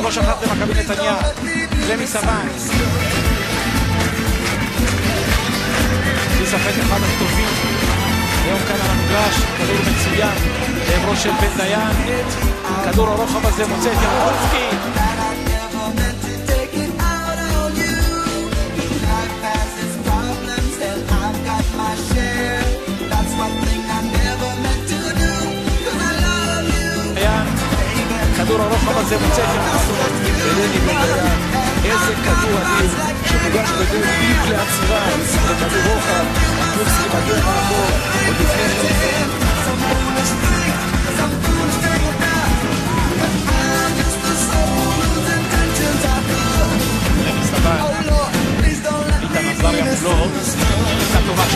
מכבי נתניה, רמי סבן. בלי ספק אחד הטובים היום כאן על המגרש, כדור מצוין לעברו של בן דיין. כדור הרוחב הזה מוצא את ינקובסקי. איזה כדור אדיר שמוגש בדרך בדיוק לעצירה לכדור רוחב, ינקובסקי מגיע מאחור עוד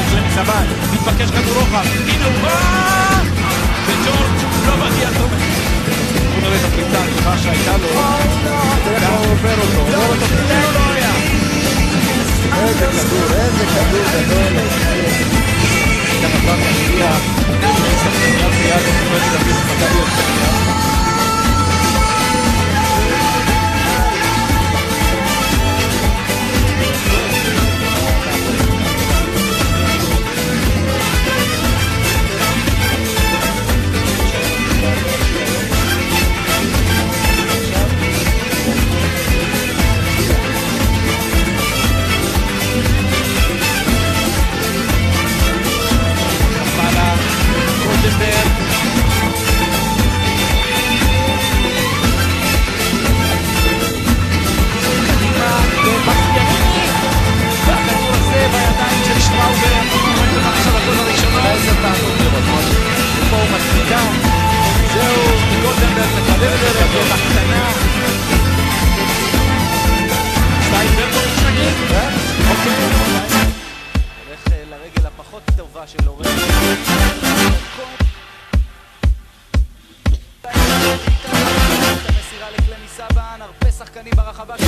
לפני סבן. מתבקש כדור רוחב. הנה הוא בא! וג'ורג' לא מגיע טוב. בואו נראה את הפריצה Σάσα Ιτάλο Κάνω φέροντο Όλο το φιλέον ωραία Έδεκα τουρ, έδεκα τουρ Εδώ είναι Για να πάμε μια Μια φιλιά Μια φιλιά Μια φιλιά טובה של אורן. שחקנים ברחבה רק.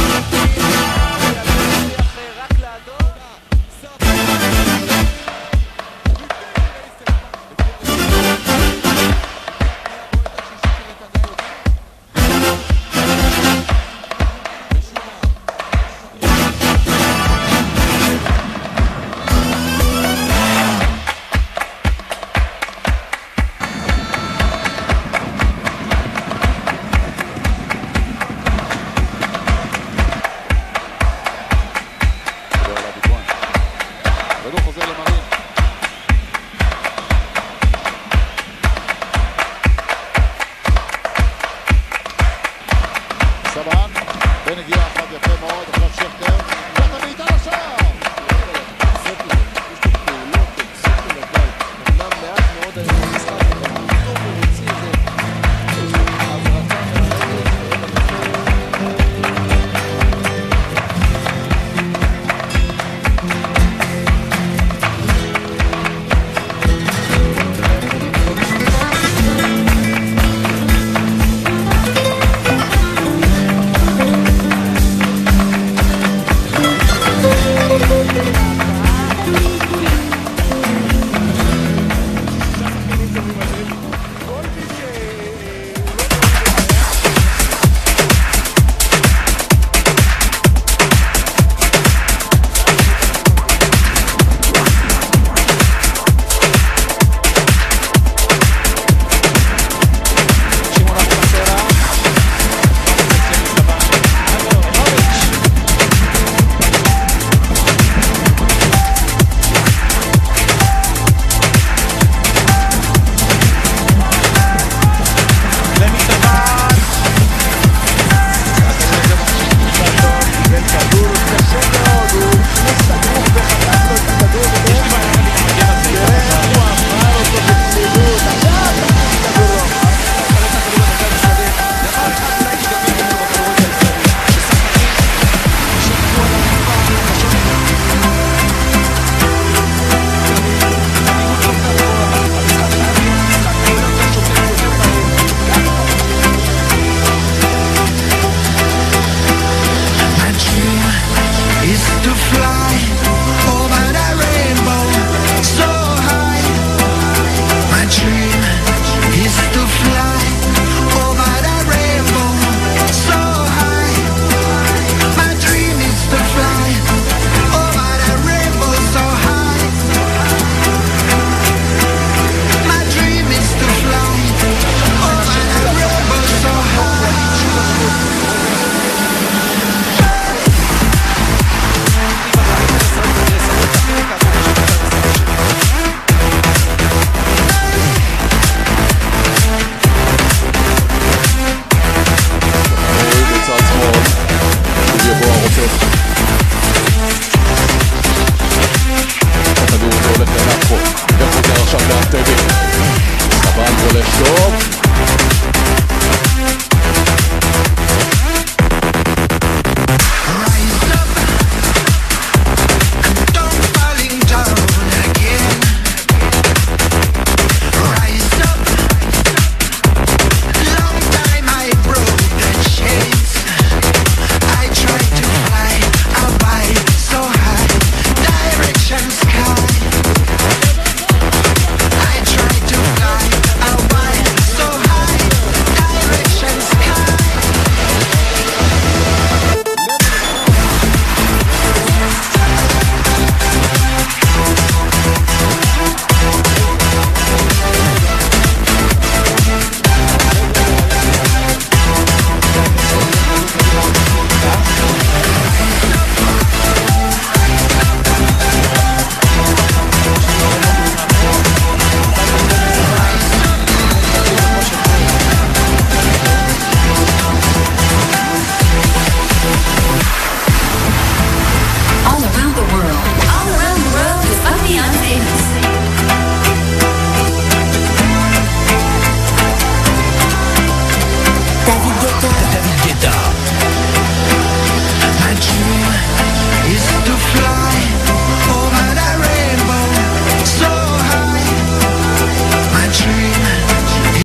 go.